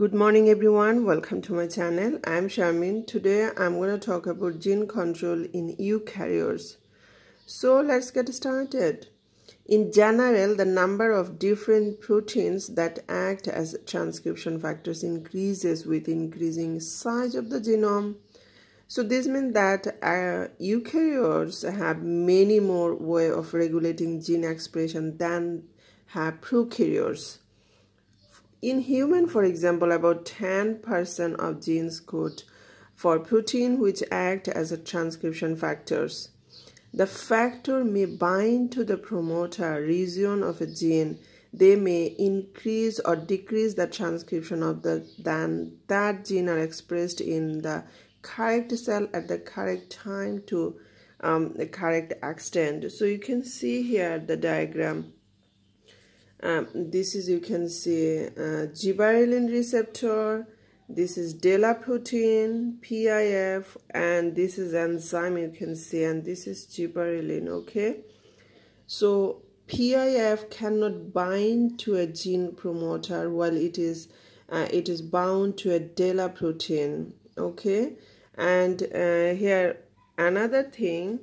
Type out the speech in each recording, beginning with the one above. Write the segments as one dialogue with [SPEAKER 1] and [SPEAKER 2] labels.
[SPEAKER 1] Good morning everyone, welcome to my channel. I'm Sharmin. Today I'm going to talk about gene control in eukaryotes. So let's get started. In general, the number of different proteins that act as transcription factors increases with increasing size of the genome. So this means that uh, eukaryotes have many more way of regulating gene expression than have prokaryotes. In human, for example, about 10% of genes code for protein which act as transcription factors. The factor may bind to the promoter region of a gene. They may increase or decrease the transcription of the then that gene are expressed in the correct cell at the correct time to um, the correct extent. So you can see here the diagram um, this is you can see uh, gibberellin receptor this is DELLA protein PIF and this is enzyme you can see and this is gibberellin okay? So PIF cannot bind to a gene promoter while it is uh, it is bound to a DELLA protein okay? And uh, here another thing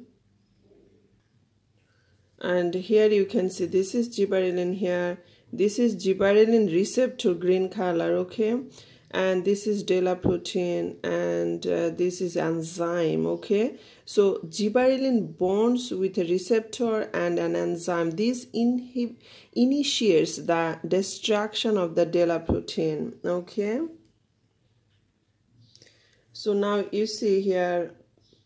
[SPEAKER 1] and here you can see this is gibberellin here. This is gibberellin receptor green color okay? And this is DELLA protein and uh, this is enzyme okay? So gibberellin bonds with a receptor and an enzyme. This initiates the destruction of the DELLA protein okay? So now you see here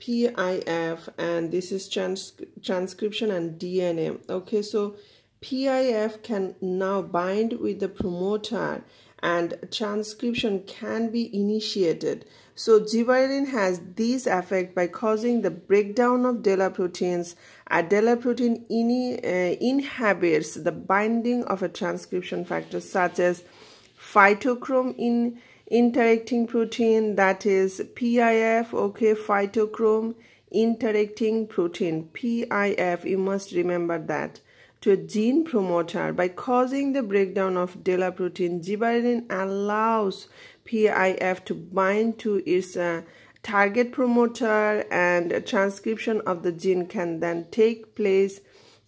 [SPEAKER 1] PIF and this is trans transcription and DNA. Okay, so PIF can now bind with the promoter and transcription can be initiated. So gibberellin has this effect by causing the breakdown of DELLA proteins. A DELLA protein in, uh, inhibits the binding of a transcription factor such as phytochrome in interacting protein that is PIF okay phytochrome interacting protein PIF you must remember that to a gene promoter. By causing the breakdown of DELLA protein gibberellin allows PIF to bind to its uh, target promoter and transcription of the gene can then take place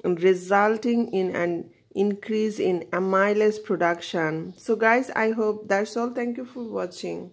[SPEAKER 1] resulting in an increase in amylase production. So guys i hope that's all. Thank you for watching